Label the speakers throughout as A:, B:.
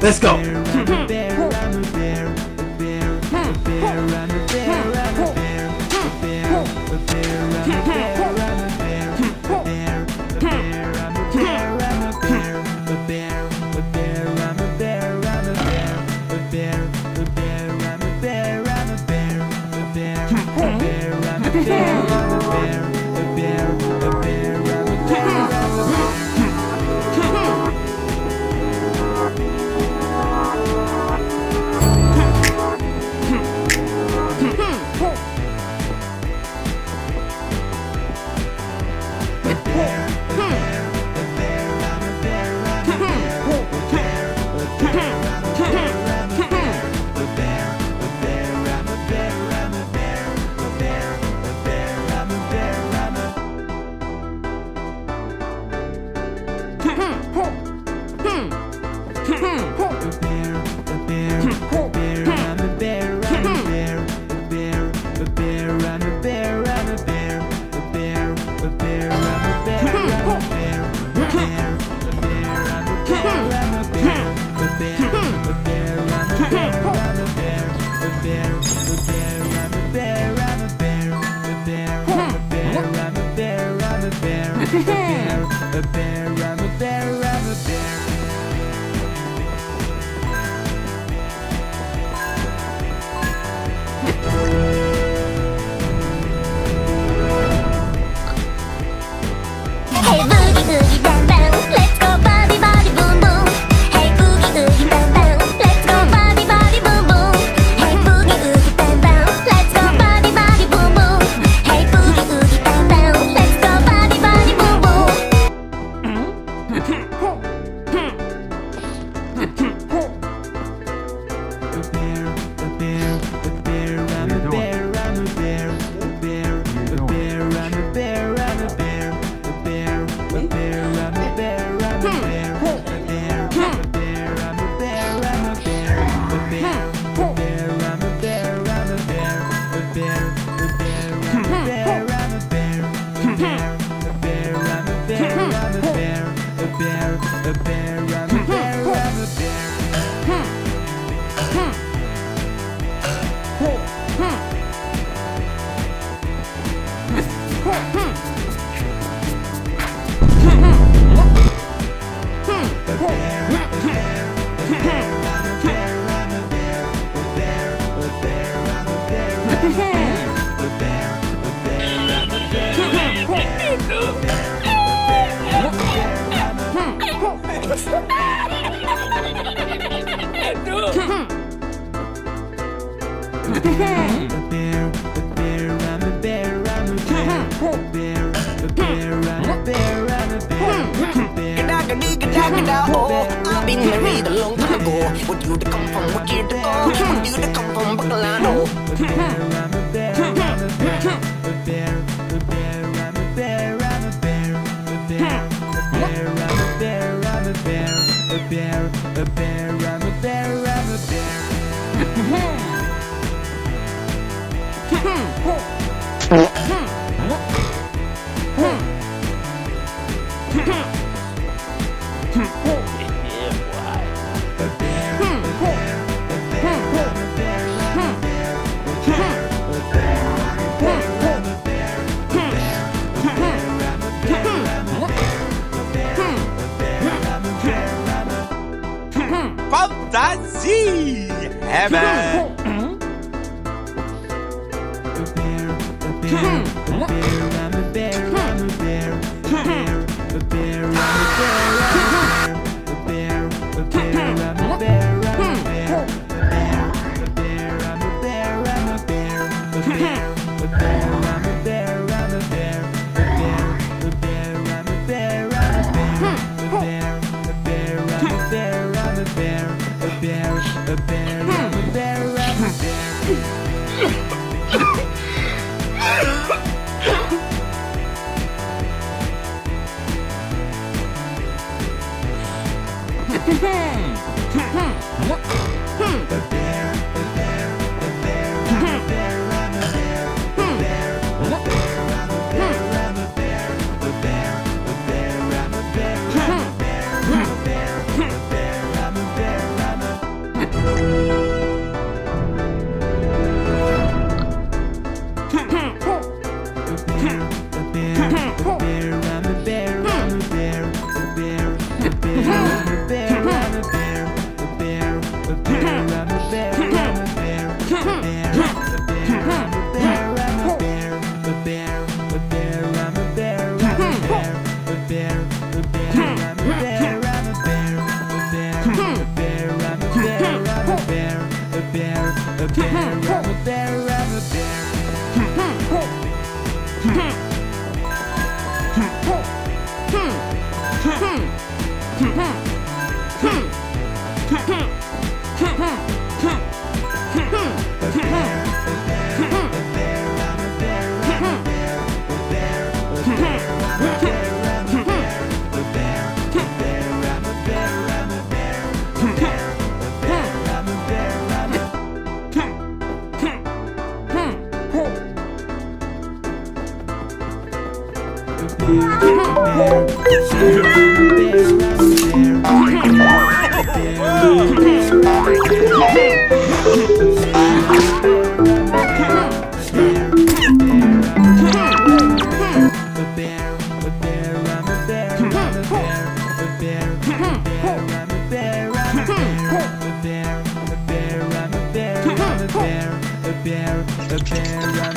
A: Let's go.
B: bear, a
C: bear, I'm a bear, I'm a bear. Hmm. Heaven. Damn. Let's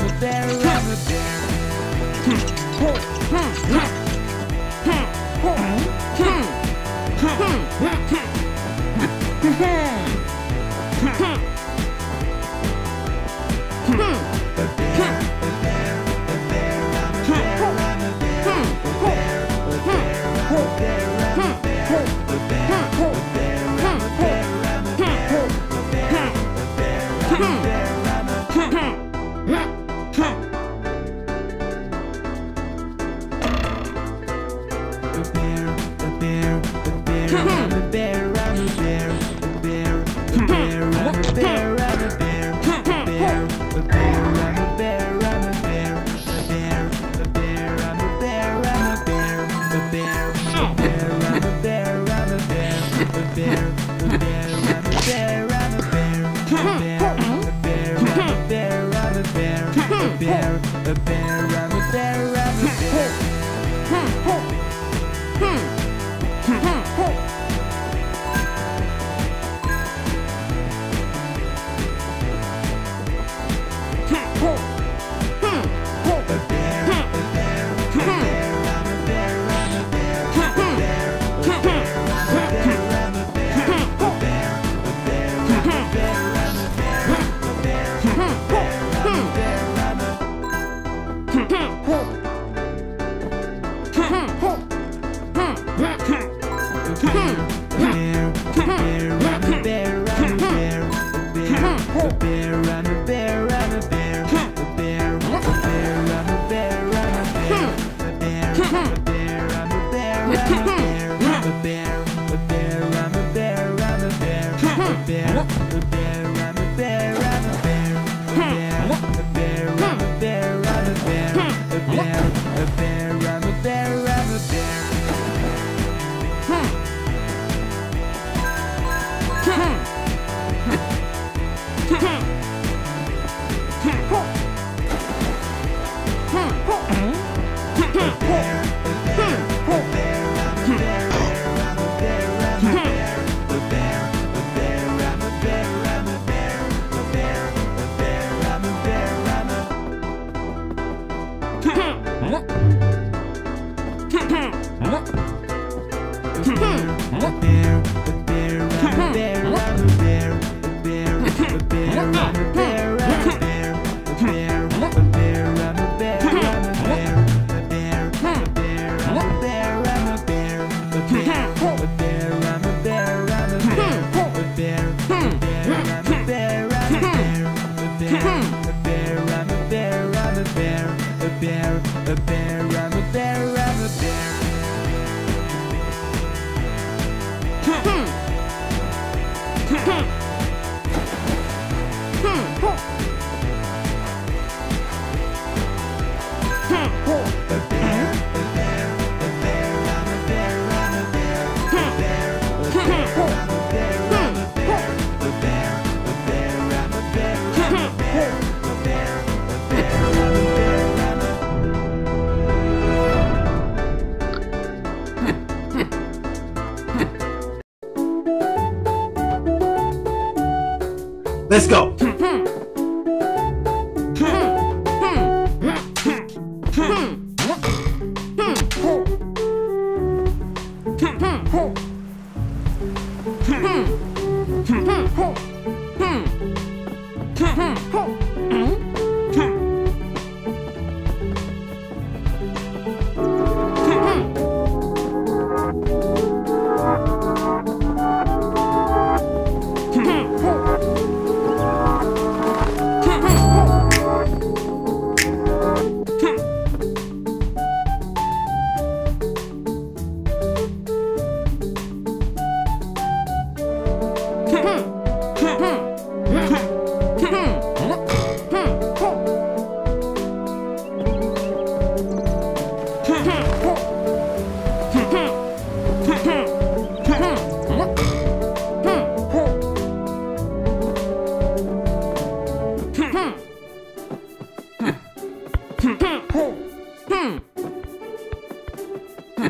C: 哼哼哼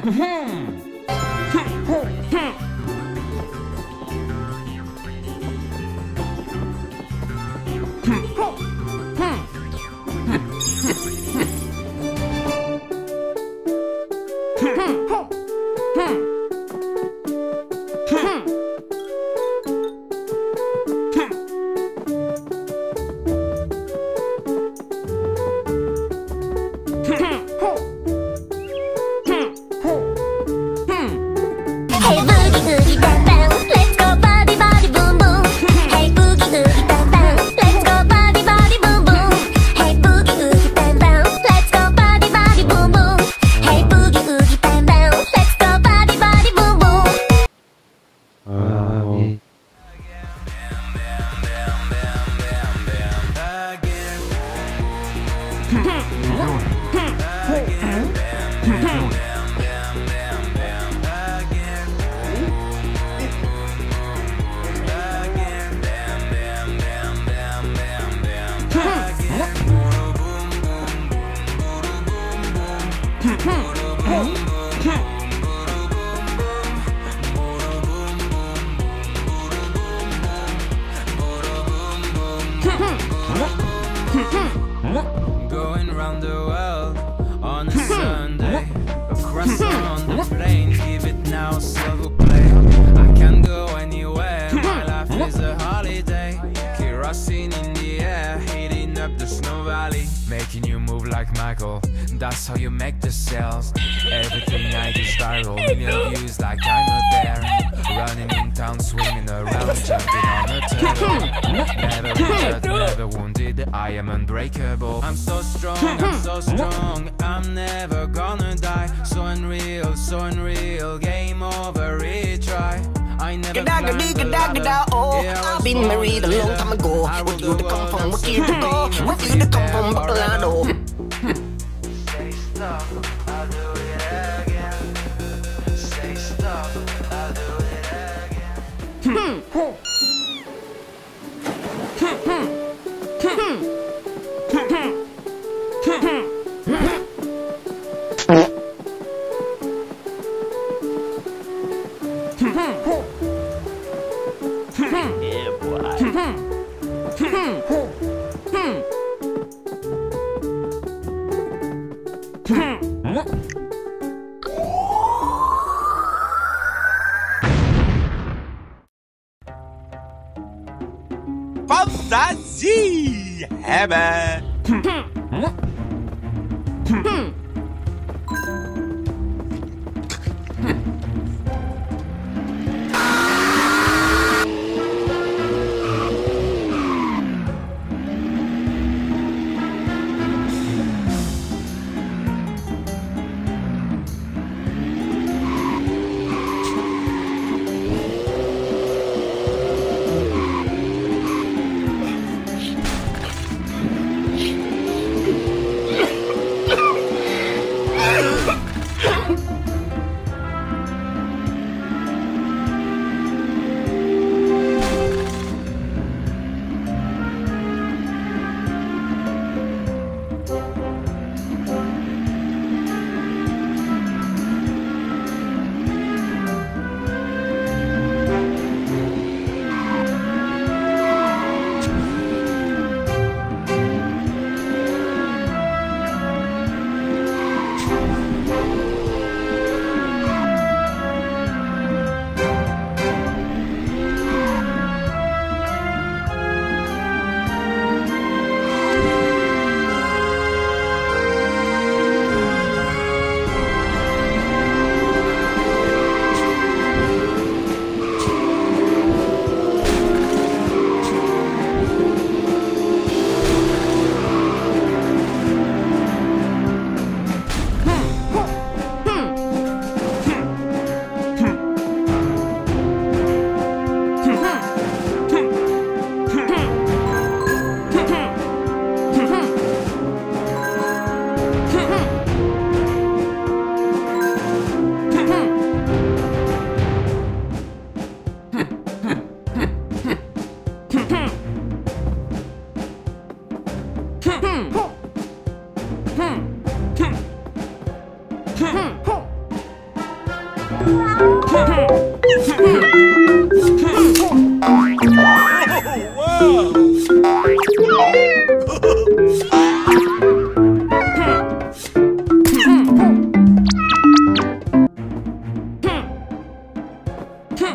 C: Hey views like I'm not there. Running in town, swimming around, jumping on a turtle. Never injured, never wounded, I am unbreakable. I'm so strong, I'm so strong, I'm never gonna die. So unreal, so unreal, game over, retry. I never
B: Gada
C: climbed
B: gada
C: the
B: gada gada oh
C: ladder. Yeah, I
B: I've been married a long time ago do you
C: the
B: come from? do you go? Where do you come from? Bacolado
C: Say stop, Bye bye.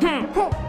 C: 哼。哼